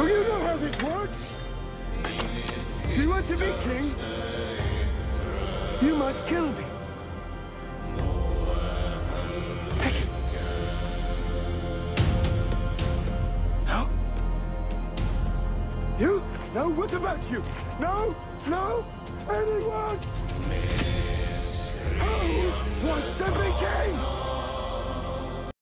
Do you know how this works? If you want to be king, you must kill me. Take it. No? You? No? What about you? No? No? Anyone?